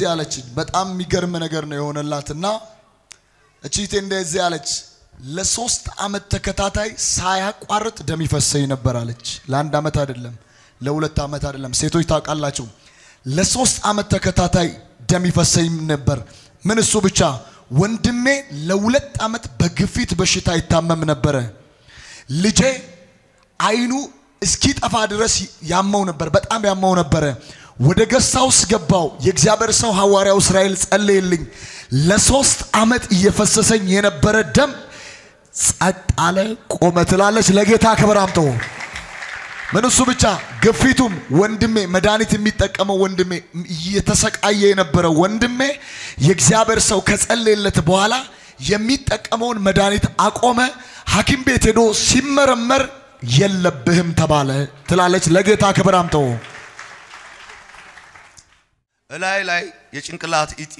እንደዚህ አለች። በጣም የሚገርም ነገር ነው የሆነላትና እቺቴ እንደዚህ አለች። ለሶስት አመት ተከታታይ ሳያቋርጥ ደም ይፈሰኝ ነበር አለች። ለአንድ አመት አይደለም፣ ለሁለት አመት አይደለም። ሴቶች ታውቃላችሁ፣ ለሶስት አመት ተከታታይ ደም ይፈሰኝ ነበር። ምን እሱ ብቻ ወንድሜ ለሁለት አመት በግፊት በሽታ ይታመም ነበረ። ልጄ አይኑ እስኪጠፋ ድረስ ያመው ነበር፣ በጣም ያመው ነበረ። ወደ ገሳውስ ገባው። የእግዚአብሔር ሰው ሐዋርያው እስራኤል ጸለየልኝ። ለሶስት አመት እየፈሰሰኝ የነበረ ደም ጸጥ አለ፣ ቆመ ትላለች። ለጌታ ክብር አምጦ ምን እሱ ብቻ ግፊቱም ወንድሜ መድኃኒት የሚጠቀመው ወንድሜ እየተሰቃየ የነበረ ወንድሜ የእግዚአብሔር ሰው ከጸለየለት በኋላ የሚጠቀመውን መድኃኒት አቆመ። ሐኪም ቤት ሄዶ ሲመረመር የለብህም ተባለ ትላለች። ለጌታ ክብር አምጠው። እላይ ላይ የጭንቅላት እጢ፣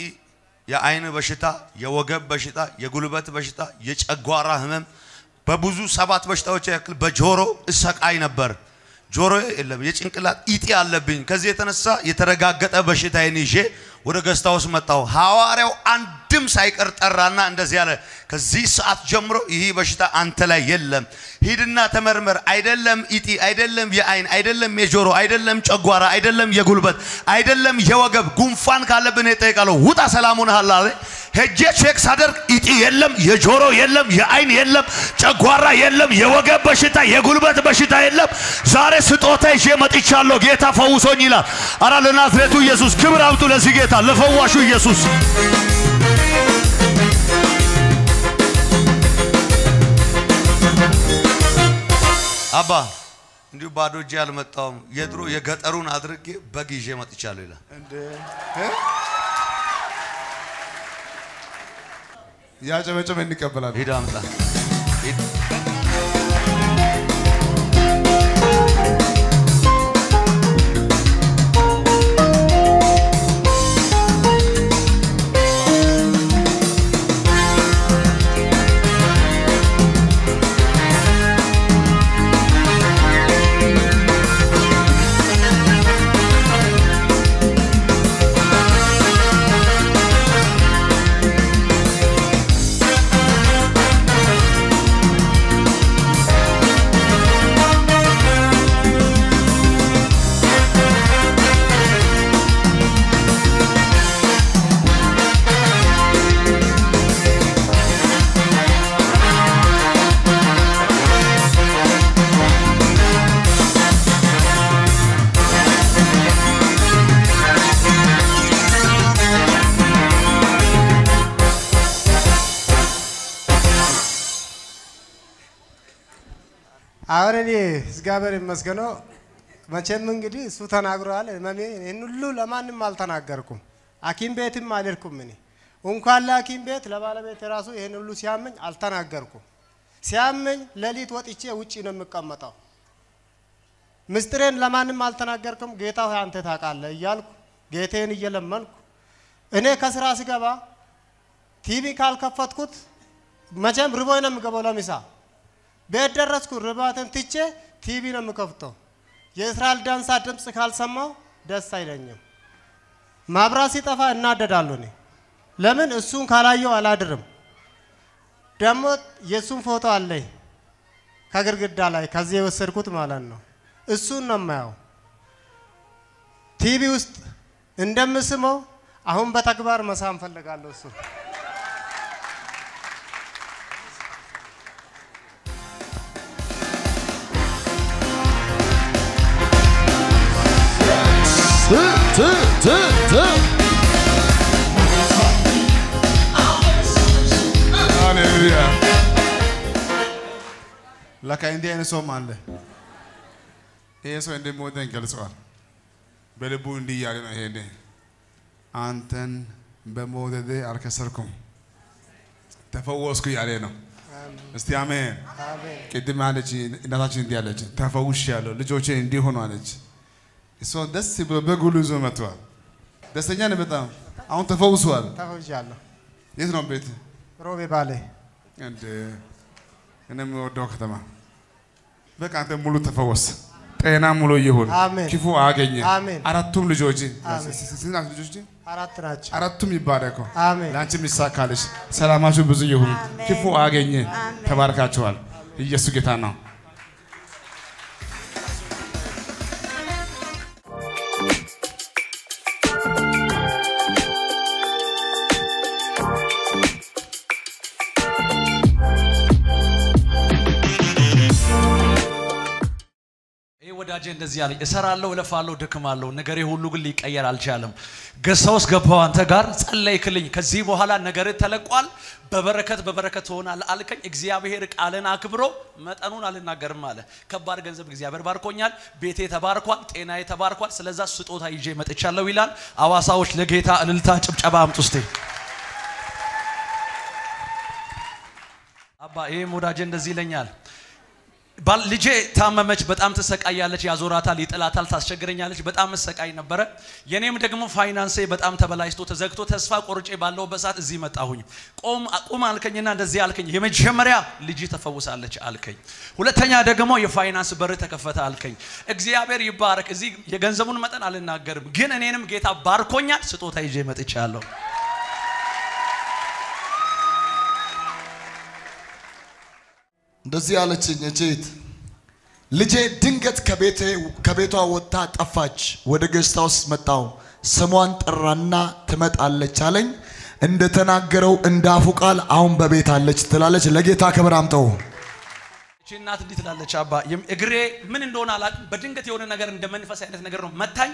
የአይን በሽታ፣ የወገብ በሽታ፣ የጉልበት በሽታ፣ የጨጓራ ህመም በብዙ ሰባት በሽታዎች ያክል በጆሮ እሰቃይ ነበር። ጆሮ የለም፣ የጭንቅላት እጢ አለብኝ። ከዚህ የተነሳ የተረጋገጠ በሽታዬን ይዤ ወደ ገስታ ውስጥ መጣሁ። ሐዋርያው አንድም ሳይቀር ጠራና እንደዚህ አለ፣ ከዚህ ሰዓት ጀምሮ ይህ በሽታ አንተ ላይ የለም። ሂድና ተመርመር። አይደለም እጢ፣ አይደለም የአይን፣ አይደለም የጆሮ፣ አይደለም ጨጓራ፣ አይደለም የጉልበት፣ አይደለም የወገብ ጉንፋን ካለብህ እጠየቃለሁ። ውጣ ሰላሙን አለ። ሄጄ check ሳደርግ እጢ የለም፣ የጆሮ የለም፣ የአይን የለም፣ ጨጓራ የለም፣ የወገብ በሽታ፣ የጉልበት በሽታ የለም። ዛሬ ስጦታ ይዤ መጥቻለሁ። ጌታ ፈውሶኝ ይላል። አረ ለናዝሬቱ ኢየሱስ ክብር አምጡ ለዚህ ጌታ ለፈዋሹ ኢየሱስ። አባ እንዲሁ ባዶ እጄ አልመጣሁም። የድሮ የገጠሩን አድርጌ በግ ይዤ መጥቻለሁ ይላል። ያጨበጨበ እንቀበላለን። ሂድ አምጣ አሁን እኔ እግዚአብሔር ይመስገነው መቼም እንግዲህ እሱ ተናግሯል። ህመሜ ይህን ሁሉ ለማንም አልተናገርኩም፣ ሐኪም ቤትም አልሄድኩም። እኔ እንኳን ለሐኪም ቤት ለባለቤት ራሱ ይህን ሁሉ ሲያመኝ አልተናገርኩም። ሲያመኝ ሌሊት ወጥቼ ውጪ ነው የምቀመጠው። ምስጢሬን ለማንም አልተናገርኩም። ጌታ ሆይ አንተ ታውቃለህ እያልኩ ጌቴን እየለመንኩ እኔ ከስራ ስገባ ቲቪ ካልከፈትኩት መቼም ርቦኝ ነው የምገባው ለምሳ ቤት ደረስኩ። ርሃቤን ትቼ ቲቪ ነው የምከፍተው። የእስራኤል ዳንሳን ድምፅ ካልሰማው ደስ አይለኝም። ማብራት ሲጠፋ እናደዳለሁ። እኔ ለምን እሱን ካላየው አላድርም። ደግሞ የእሱን ፎቶ አለኝ ከግድግዳ ላይ ከዚህ የወሰድኩት ማለት ነው። እሱን ነው የማየው። ቲቪ ውስጥ እንደምስመው አሁን በተግባር መሳም ፈልጋለሁ እሱ ሃሌሉያ። ለካ እንዲህ አይነት ሰውም አለ። ይሄ ሰው እንደሚወደኝ ገልጸዋል። በልቡ እንዲህ እያለ ነው ሄደ አንተን በመውደዴ አልከሰርኩም ተፈወስኩ እያለ ነው። እስቲ አሜን። ቅድም አለች እናታችን እንዲህ አለች፣ ተፈውሻለሁ ልጆቼ እንዲህ አለች። እሷ ደስ ብሎ በጉሉ ይዞ መጥቷል። ደስተኛ ነው በጣም አሁን ተፈውሷል። ተፈውሻለሁ። የት ነው ቤት? ሮቤ ባሌ እንደ እኔ የምወደው ከተማ። በቃ አንተ ሙሉ ተፈወስ። ጤና ሙሉ ይሁን፣ ክፉ አገኘ። አራቱም ልጆች ስንት ልጆች? አራት ናቸው። አራቱም ይባረኩ። አሜን። ለአንቺም ይሳካልሽ። ሰላማችሁ ብዙ ይሁን፣ ክፉ አገኘ። ተባርካችኋል። ኢየሱስ ጌታ ነው። ወዳጄ እንደዚህ አለኝ፣ እሰራለሁ፣ እለፋለሁ፣ ደክማለሁ፣ ነገሬ ሁሉ ግን ሊቀየር አልቻለም። ገዝታ ውስጥ ገባው አንተ ጋር ጸለይክልኝ። ከዚህ በኋላ ነገርህ ተለቋል፣ በበረከት በበረከት ትሆናለህ አልከኝ። እግዚአብሔር ቃልን አክብሮ መጠኑን አልናገርም አለ። ከባድ ገንዘብ እግዚአብሔር ባርኮኛል፣ ቤቴ ተባርኳል፣ ጤናዬ ተባርኳል። ስለዛ ስጦታ ይዤ መጥቻለሁ ይላል። አዋሳዎች ለጌታ እልልታ ጭብጨባ አምጡ እስቲ። አባ ይህም ወዳጄ እንደዚህ ይለኛል ልጄ ታመመች፣ በጣም ትሰቃያለች፣ ያዞራታል፣ ይጥላታል፣ ታስቸግረኛለች። በጣም መሰቃይ ነበረ። የኔም ደግሞ ፋይናንሴ በጣም ተበላሽቶ ተዘግቶ ተስፋ ቆርጬ ባለሁበት ሰዓት እዚህ መጣሁኝ። ቆም ቁም አልከኝና እንደዚህ አልከኝ። የመጀመሪያ ልጅ ተፈውሳለች አልከኝ። ሁለተኛ ደግሞ የፋይናንስ በር ተከፈተ አልከኝ። እግዚአብሔር ይባረክ። እዚህ የገንዘቡን መጠን አልናገርም፣ ግን እኔንም ጌታ ባርኮኛል። ስጦታ ይዤ መጥቻለሁ። እንደዚህ ያለችኝ እህት ልጄ ድንገት ከቤቷ ወጥታ ጠፋች። ወደ guest house መጣው። ስሟን ጠራና ትመጣለች አለኝ። እንደተናገረው እንደ አፉ ቃል አሁን በቤት አለች ትላለች። ለጌታ ክብር አምጠው። እቺ እናት እንዲህ ትላለች፣ አባ እግሬ ምን እንደሆነ አላውቅም። በድንገት የሆነ ነገር እንደ መንፈስ አይነት ነገር ነው መታኝ።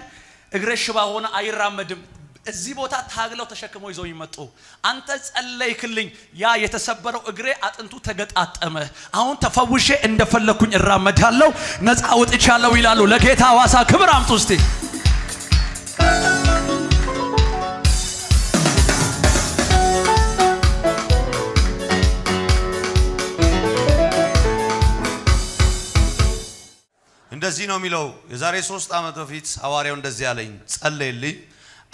እግሬ ሽባ ሆነ፣ አይራመድም። እዚህ ቦታ ታግለው ተሸክመው ይዘው ይመጡ። አንተ ጸለይክልኝ፣ ያ የተሰበረው እግሬ አጥንቱ ተገጣጠመ። አሁን ተፈውሼ እንደፈለኩኝ እራመዳለሁ፣ ነፃ ወጥቻለሁ ይላሉ። ለጌታ ሐዋሳ ክብር አምጡ እስቲ። እንደዚህ ነው የሚለው። የዛሬ ሶስት ዓመት በፊት ሐዋርያው እንደዚህ አለኝ፣ ጸለይልኝ።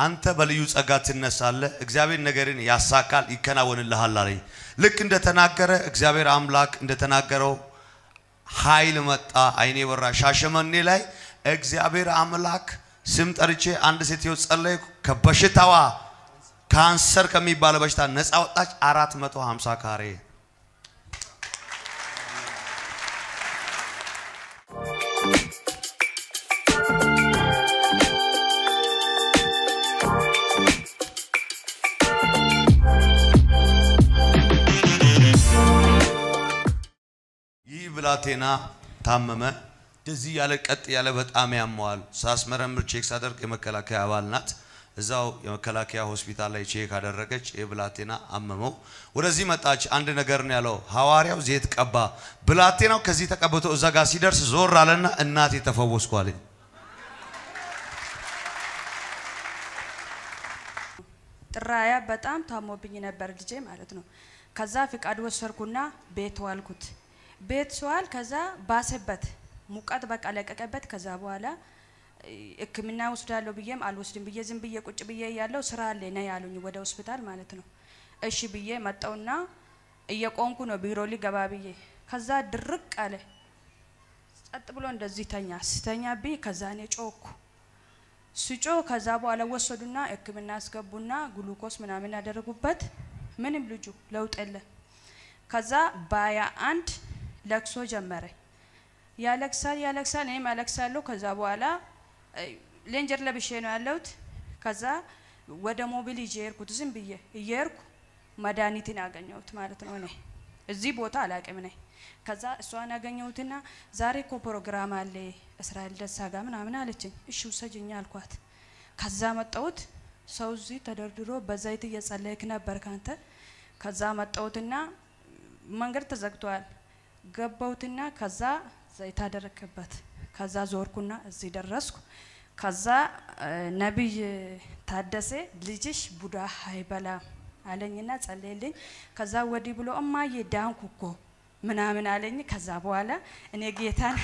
አንተ በልዩ ጸጋ ትነሳለህ፣ እግዚአብሔር ነገርን ያሳካል፣ ይከናወንልሃል አለኝ። ልክ እንደተናገረ እግዚአብሔር አምላክ እንደተናገረው ኃይል መጣ፣ አይኔ በራ። ሻሸመኔ ላይ እግዚአብሔር አምላክ ስም ጠርቼ አንድ ሴትዮ ጸለይኩ። ከበሽታዋ ካንሰር ከሚባለ በሽታ ነፃ ወጣች። 450 ካሬ ብላቴና ታመመ። እንደዚህ ያለ ቀጥ ያለ በጣም ያመዋል። ሳስመረምር check ሳደርግ የመከላከያ አባል ናት። እዛው የመከላከያ ሆስፒታል ላይ check አደረገች። ይህ ብላቴና አመመው። ወደዚህ መጣች። አንድ ነገር ነው ያለው ሐዋርያው ዘይት ቀባ። ብላቴናው ከዚህ ተቀብቶ እዛ ጋር ሲደርስ ዞር አለና እናቴ ተፈወስኩ አለኝ። ጥራያ በጣም ታሞብኝ ነበር ልጄ ማለት ነው። ከዛ ፍቃድ ወሰድኩና ቤት ዋልኩት። ቤት ስዋል ከዛ ባሰበት፣ ሙቀት በቃ ለቀቀበት። ከዛ በኋላ እ፣ ሕክምና ወስዳለሁ ብዬም አልወስድም ብዬ ዝም ብዬ ቁጭ ብዬ ያለው ስራ አለ ነ ያሉኝ ወደ ሆስፒታል ማለት ነው። እሺ ብዬ መጣውና እየቆምኩ ነው ቢሮ ሊገባ ብዬ ከዛ ድርቅ አለ። ጸጥ ብሎ እንደዚህ ተኛ። ስተኛ ብይ ከዛ እኔ ጮኩ ስጮ ከዛ በኋላ ወሰዱና ህክምና አስገቡና ግሉኮስ ምናምን ያደረጉበት ምንም ልጁ ለውጥ የለም። ከዛ በሀያ አንድ ለቅሶ ጀመረ። ያለቅሳል ያለቅሳል፣ እኔም ያለቅሳለሁ። ከዛ በኋላ ሌንጀር ለብሼ ነው ያለሁት። ከዛ ወደ ሞቢል ይዤ ሄድኩት። ዝም ብዬ እየሄድኩ መድኃኒትን ያገኘሁት ማለት ነው። እኔ እዚህ ቦታ አላቅም ነኝ። ከዛ እሷን ያገኘሁትና ዛሬ እኮ ፕሮግራም አለ እስራኤል ደሳ ጋር ምናምን አለችኝ። እሺ ውሰጅኝ አልኳት። ከዛ መጣሁት። ሰው እዚህ ተደርድሮ በዘይት እየጸለይክ ነበር ካንተ። ከዛ መጣሁትና መንገድ ተዘግቷል። ገባሁትና ከዛ ዘይት አደረክበት። ከዛ ዞርኩና እዚህ ደረስኩ። ከዛ ነቢይ ታደሰ ልጅሽ ቡዳ አይበላም አለኝና ጸለየልኝ። ከዛ ወዲህ ብሎ እማዬ ዳንኩ እኮ ምናምን አለኝ። ከዛ በኋላ እኔ ጌታን